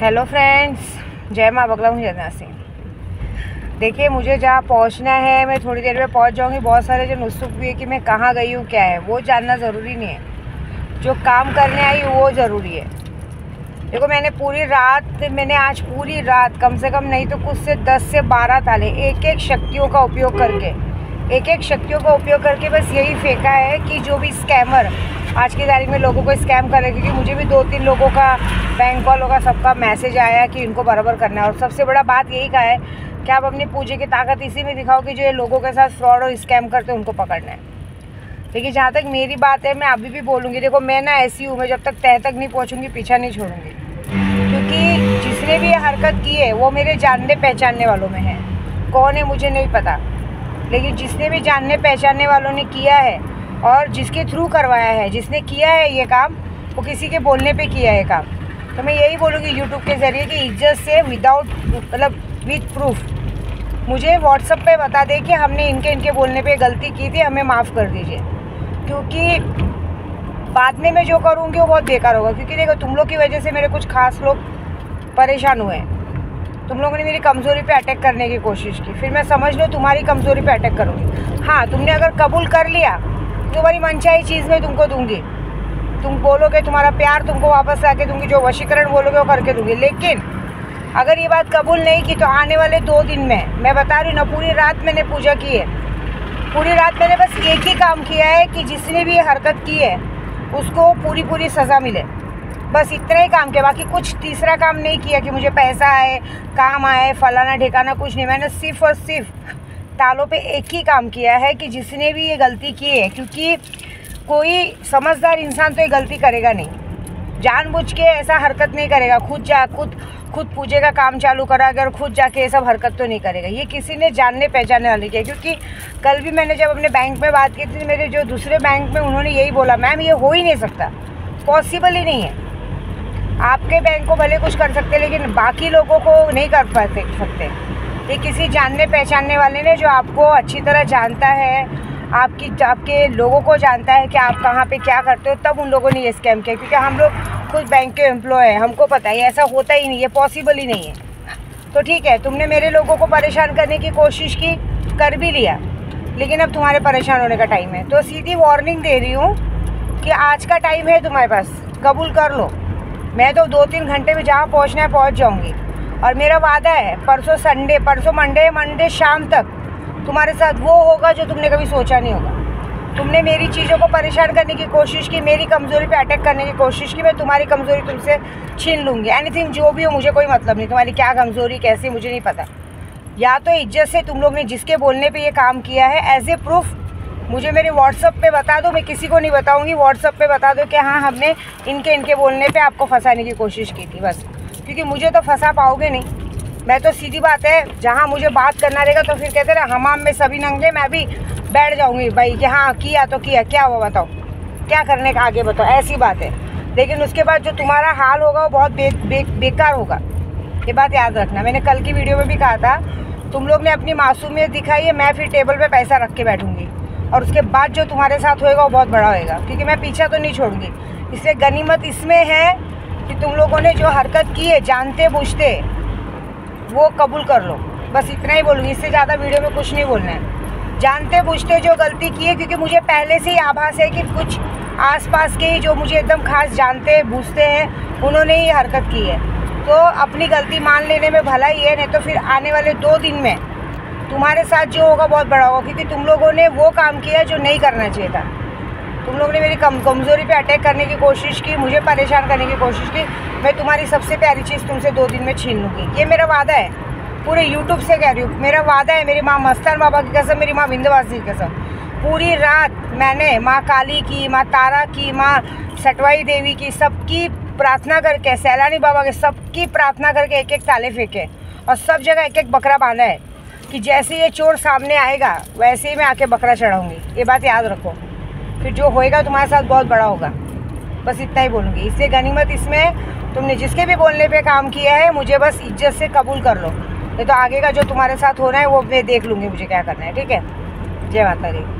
Hello friends जय माँ बगला हूँ जगन्नाथ सिंह। देखिए, मुझे जहाँ पहुँचना है, मैं थोड़ी देर में पहुँच जाऊँगी। बहुत सारे जन उत्सुक भी है कि मैं कहाँ गई हूँ, क्या है। वो जानना ज़रूरी नहीं है। जो काम करने आई, वो ज़रूरी है। देखो, मैंने पूरी रात, मैंने आज पूरी रात, कम से कम नहीं तो कुछ से दस से बारह ताले एक एक शक्तियों का उपयोग करके एक एक शक्तियों का उपयोग करके बस यही फेंका है कि जो भी स्कैमर आज की तारीख में लोगों को स्कैम कर रहे क्योंकि मुझे भी दो तीन लोगों का बैंक वालों का सबका मैसेज आया कि इनको बराबर करना है। और सबसे बड़ा बात यही का है कि आप अपनी पूजे की ताकत इसी में दिखाओ कि जो ये लोगों के साथ फ्रॉड और स्कैम करते हैं, उनको पकड़ना है। लेकिन जहाँ तक मेरी बात है, मैं अभी भी बोलूँगी, देखो, मैं ना ऐसी हूँ, मैं जब तक तय तक नहीं पहुँचूँगी, पीछा नहीं छोड़ूँगी। क्योंकि जिसने भी हरकत की है, वो मेरे जानने पहचानने वालों में है। कौन है, मुझे नहीं पता। लेकिन जिसने भी जानने पहचानने वालों ने किया है और जिसके थ्रू करवाया है, जिसने किया है ये काम, वो किसी के बोलने पे किया है काम। तो मैं यही बोलूँगी यूट्यूब के ज़रिए कि इज़्ज़त से विदाउट मतलब विथ प्रूफ मुझे व्हाट्सअप पे बता दे कि हमने इनके इनके बोलने पे गलती की थी, हमें माफ़ कर दीजिए। क्योंकि बाद में मैं जो करूँगी, वो बहुत बेकार होगा। क्योंकि देखो, तुम लोग की वजह से मेरे कुछ खास लोग परेशान हुए हैं। तुम लोगों ने मेरी कमज़ोरी पे अटैक करने की कोशिश की। फिर मैं समझ लो, तुम्हारी कमज़ोरी पे अटैक करूँगी। हाँ तुमने अगर कबूल कर लिया तुम्हारी मनचाही चीज़ मैं तुमको दूँगी। तुम बोलोगे तुम्हारा प्यार तुमको वापस आके दूँगी, जो वशीकरण बोलोगे वो करके दूँगी। लेकिन अगर ये बात कबूल नहीं की तो आने वाले दो दिन में, मैं बता रही हूँ ना, पूरी रात मैंने पूजा की है। पूरी रात मैंने बस एक ही काम किया है कि जिसने भी हरकत की है, उसको पूरी पूरी सज़ा मिले। बस इतना ही काम किया, बाकी कुछ तीसरा काम नहीं किया कि मुझे पैसा आए, काम आए, फलाना ठिकाना कुछ नहीं। मैंने सिर्फ़ और सिर्फ़ तालों पे एक ही काम किया है कि जिसने भी ये गलती की है, क्योंकि कोई समझदार इंसान तो ये गलती करेगा नहीं। जानबूझ के ऐसा हरकत नहीं करेगा, खुद जा, खुद खुद पूजे का काम चालू करा अगर खुद जाके ये सब हरकत तो नहीं करेगा। ये किसी ने जानने पहचानने वाले किया क्योंकि कल भी मैंने जब अपने बैंक में बात की थी, मेरे जो दूसरे बैंक में उन्होंने यही बोला, मैम, ये हो ही नहीं सकता। पॉसिबल ही नहीं है। आपके बैंक को भले कुछ कर सकते, लेकिन बाकी लोगों को नहीं कर पाते, सकते। ये किसी जानने पहचानने वाले ने जो आपको अच्छी तरह जानता है, आपकी, आपके लोगों को जानता है कि आप कहाँ पे क्या करते हो, तब उन लोगों ने ये स्कैम किया। क्योंकि हम लोग खुद बैंक के एम्प्लॉय हैं, हमको पता है, ऐसा होता ही नहीं है पॉसिबल ही नहीं है। तो ठीक है, तुमने मेरे लोगों को परेशान करने की कोशिश की, कर भी लिया। लेकिन अब तुम्हारे परेशान होने का टाइम है। तो सीधी वार्निंग दे रही हूँ कि आज का टाइम है तुम्हारे पास, कबूल कर लो। मैं तो दो तीन घंटे में जहाँ पहुँचना है, पहुँच जाऊँगी। और मेरा वादा है, परसों संडे परसों मंडे मंडे शाम तक तुम्हारे साथ वो होगा जो तुमने कभी सोचा नहीं होगा। तुमने मेरी चीज़ों को परेशान करने की कोशिश की, मेरी कमज़ोरी पे अटैक करने की कोशिश की, मैं तुम्हारी कमज़ोरी तुमसे छीन लूँगी। एनीथिंग जो भी हो, मुझे कोई मतलब नहीं। तुम्हारी क्या कमज़ोरी, कैसी, मुझे नहीं पता। या तो इज़्ज़त से तुम लोग ने जिसके बोलने पे ये काम किया है एज ए प्रूफ मुझे मेरे व्हाट्सअप पे बता दो, मैं किसी को नहीं बताऊँगी। व्हाट्सअप पे बता दो कि हाँ हमने इनके इनके बोलने पे आपको फंसाने की कोशिश की थी, बस। क्योंकि मुझे तो फंसा पाओगे नहीं। मैं तो सीधी बात है जहाँ मुझे बात करना रहेगा तो फिर कहते रहे हमाम में सभी नंगे मैं भी बैठ जाऊँगी भाई कि हाँ किया तो किया क्या हुआ बताओ। क्या करने का आगे बताओ ऐसी बात है। लेकिन उसके बाद जो तुम्हारा हाल होगा वो बहुत बे, बे, बेकार होगा। ये बात याद रखना। मैंने कल की वीडियो में भी कहा था तुम लोग ने अपनी मासूमियत दिखाई है मैं फिर टेबल पे पैसा रख के बैठूँगी। और उसके बाद जो तुम्हारे साथ होएगा वो बहुत बड़ा होएगा। क्योंकि मैं पीछा तो नहीं छोड़ूँगी। इसलिए गनीमत इसमें है कि तुम लोगों ने जो हरकत की है, जानते बूझते, वो कबूल कर लो। बस इतना ही बोलूँगी, इससे ज़्यादा वीडियो में कुछ नहीं बोलना है। जानते बूझते जो गलती की है, क्योंकि मुझे पहले से ही आभास है कि कुछ आसपास के ही जो मुझे एकदम खास जानते, बूझते हैं, उन्होंने ही हरकत की है। तो अपनी गलती मान लेने में भला ही है, नहीं तो फिर आने वाले दो दिन में तुम्हारे साथ जो होगा, बहुत बड़ा होगा, क्योंकि तुम लोगों ने वो काम किया जो नहीं करना चाहिए था। तुम लोग ने मेरी कम, कमज़ोरी पे अटैक करने की कोशिश की, मुझे परेशान करने की कोशिश की। मैं तुम्हारी सबसे प्यारी चीज़ तुमसे दो दिन में छीन लूँगी। ये मेरा वादा है। पूरे यूट्यूब से कह रही हूँ, मेरा वादा है, मेरी माँ मस्तान बाबा की कसम, मेरी माँ विंध्यवासी की कसम। पूरी रात मैंने माँ काली की, माँ तारा की, माँ सटवाई देवी की, सबकी प्रार्थना करके, सैलानी बाबा के सबकी प्रार्थना करके एक एक ताले फेंके और सब जगह एक एक बकरा बांधा है कि जैसे ये चोर सामने आएगा, वैसे ही मैं आके बकरा चढ़ाऊँगी। ये बात याद रखो। फिर जो होएगा तुम्हारे साथ बहुत बड़ा होगा। बस इतना ही बोलूँगी। इसलिए गनीमत इसमें, तुमने जिसके भी बोलने पे काम किया है, मुझे बस इज़्ज़त से कबूल कर लो। नहीं तो आगे का जो तुम्हारे साथ होना है, वो मैं देख लूँगी मुझे क्या करना है, ठीक है? जय माता दी।